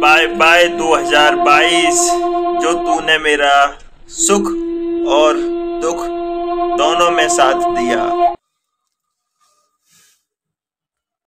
Bye bye 2022 जो तूने मेरा सुख और दुख दोनों में साथ दिया।